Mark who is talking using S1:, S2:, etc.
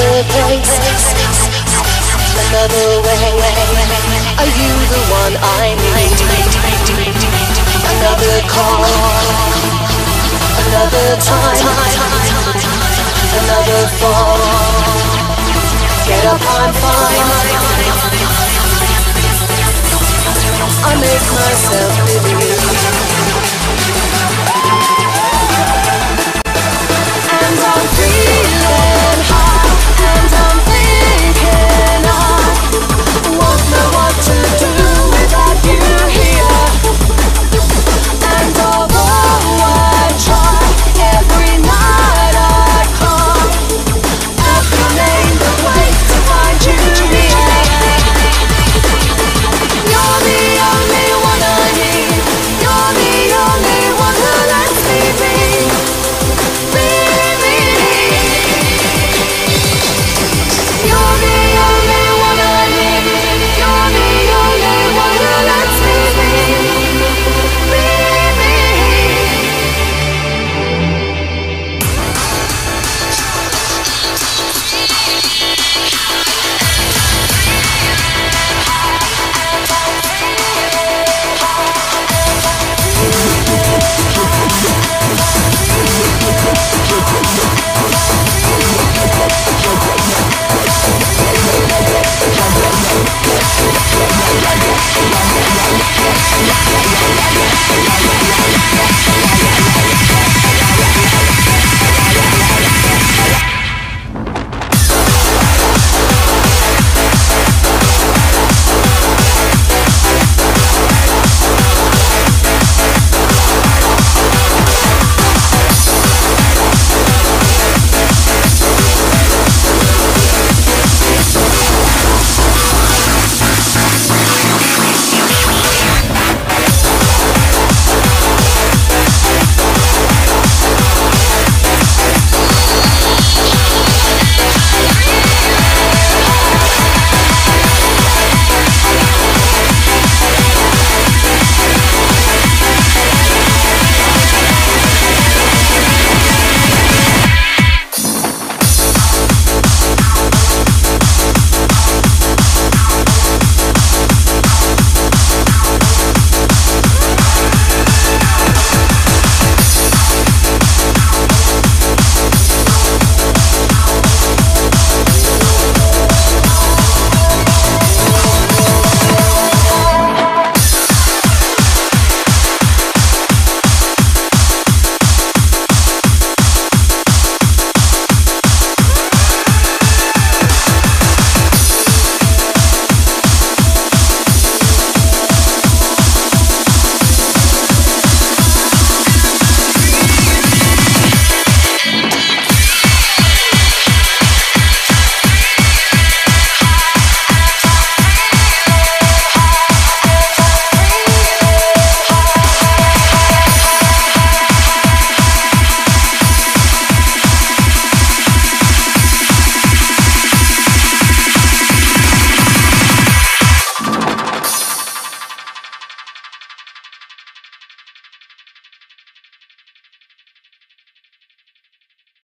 S1: Another place, another way. Are you the one I need? Another call, another time, another fall. Get up, I'm fine. I make myself believe.